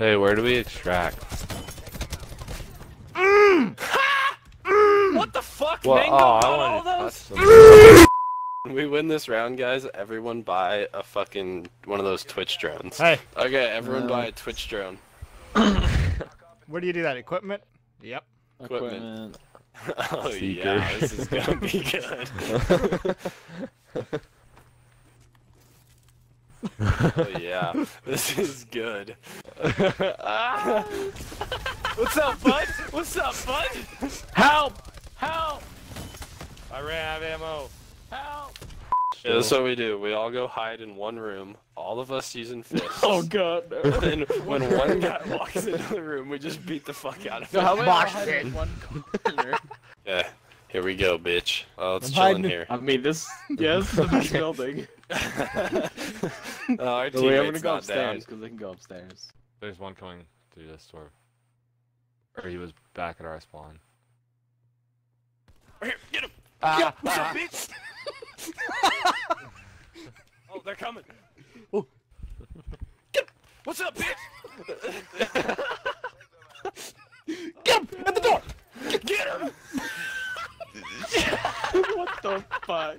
Hey, where do we extract? Mm. Mm. What the fuck? Well, Mango oh, got I all those? custom. We win this round, guys. Everyone buy a fucking one of those Twitch drones. Hey, Okay, everyone No. buy a uh, Twitch drone. where do you do that? Equipment? Yep. Equipment. Equipment. oh Seeker. yeah, this is gonna be good. oh yeah, this is good. Ah! What's up, bud? What's up, bud? Help! Help! I ran out of ammo. Help! Yeah, that's what we do. We all go hide in one room, all of us using fists. Oh god. No. and when one guy walks into the room, we just beat the fuck out of No, him. how about Mosh hide in one corner? Yeah, here we go, bitch. Oh, it's I'm chilling here. I mean, this. Yes, the best building. Oh, our So wait, I'm gonna go upstairs because they can go upstairs. There's one coming through this door. Or he was back at our spawn. Here, get him! Ah, What's up, ah. bitch? oh, they're coming. Oh. Get him! What's up, bitch? Get him! At the door! Get him! what the fuck?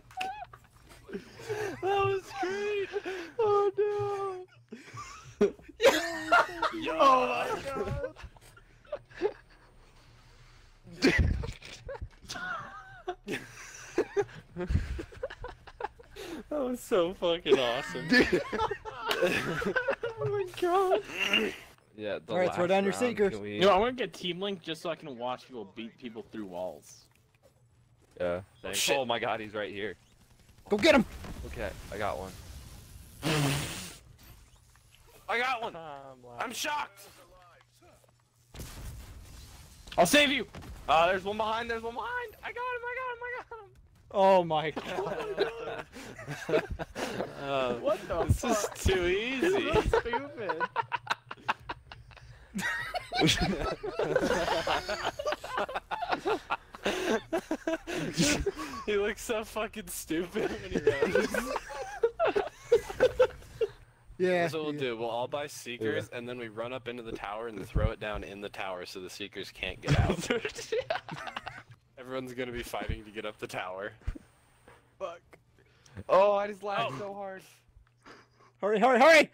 That was great. Oh no. Yo. Oh my god. That was so fucking awesome. Oh my god. Yeah, the Alright, throw down your round, seeker. can we- You know, I want to get Team Link just so I can watch people beat people through walls. Yeah. Oh, thanks. shit. Oh my god, he's right here. Go get him! Okay, I got one. I got one. I'm shocked. I'll save you. Uh, there's one behind, there's one behind! I got him, I got him, I got him! Oh my god. Uh, What the this fuck? is too easy. That's stupid. he looks so fucking stupid when he runs. Yeah. That's what we'll do. We'll all buy seekers, and then we run up into the tower and throw it down in the tower so the seekers can't get out. Everyone's gonna be fighting to get up the tower. Fuck. Oh, I just laughed Oh. so hard. Hurry, hurry, hurry!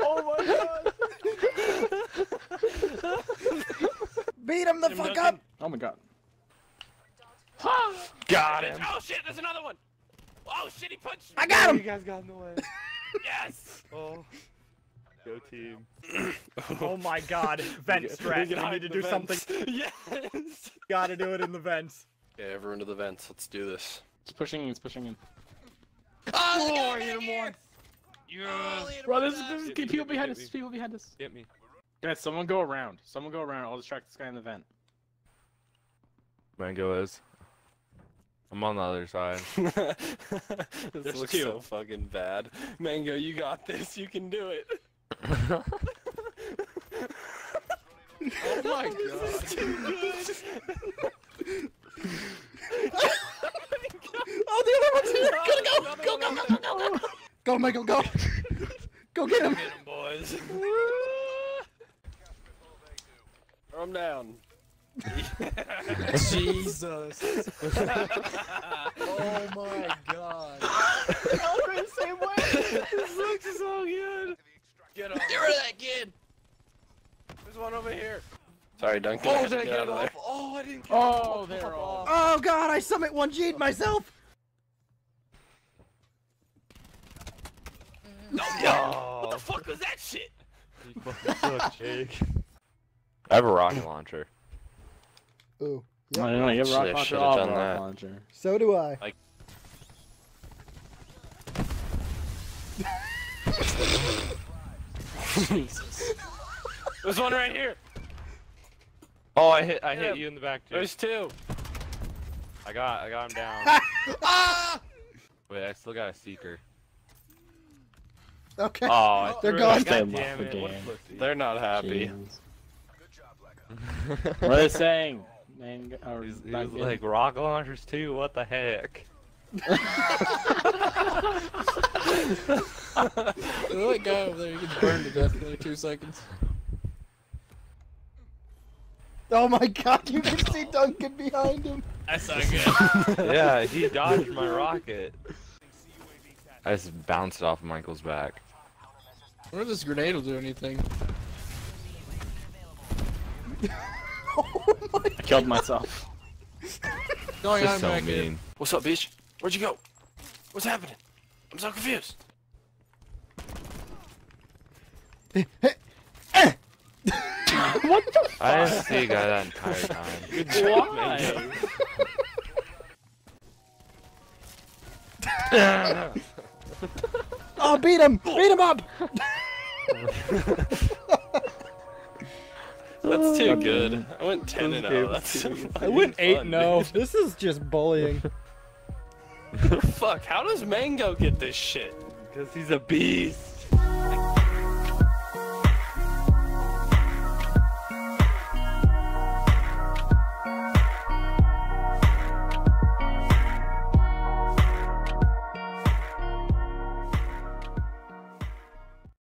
Oh my god. Beat him the Tim fuck Duncan. up! Oh my god. Got him. Oh shit! There's another one. Oh shit! He punched. me! I got him! You guys got in the way. Yes. Oh. Go team. Oh my god. Vent We strat. can need to do the something. vents. Yes. Gotta do it in the vents. Okay, everyone to the vents. Let's do this. He's pushing in, he's pushing in. Oh, I hit him once. Oh, Bro, there's, there's Hit me, people behind us, people behind us. Get me. Guys, someone go around. Someone go around. I'll distract this guy in the vent. Mango is. I'm on the other side. this There's looks two. so fucking bad. Mango, you got this. You can do it. Oh my god. Oh, the other one's here! Gotta go! Go, go, go, go, go! Go, Michael, go! Go get him! Get him, boys. Throw him down. Jesus. oh my god. Same way. this looks so good. Get him. Get rid of that kid. There's one over here. Sorry, Duncan. Oh, I oh, had to did I get get out of off? there. Oh, I didn't get Oh, off. they're all. Oh god, I summit one G'd myself! Mm. What the fuck was that shit? You fucking suck, Jake. I have a rocket launcher. Ooh. I don't know, you have a rock Shit, launcher. should've I'll have a done that. launcher. So do I. There's one right here. Oh, I hit I Yeah. hit you in the back too. There's two. I got I got him down. ah! Wait, I still got a seeker. Okay. Oh, They're gone. God Them damn off it! What a They're not happy. What are they saying? Man, or He's, he back was in- like rock launchers too. What the heck? that guy over there, he gets burned to death in like two seconds. Oh my god, you can see Duncan behind him. That's not good. yeah, he dodged my rocket. I just bounced off Michael's back. I wonder if this grenade will do anything. Oh my I killed myself. going on so back here? mean. What's up, bitch? Where'd you go? What's happening? I'm so confused. What the fuck? I didn't see a guy that entire time. Good job, Why? man. Oh, beat him! Beat him up! That's oh, too good. I went 10 and 0. That's oh. I went 8 fun, no. dude. This is just bullying. Fuck, how does Mango get this shit? Because he's a beast.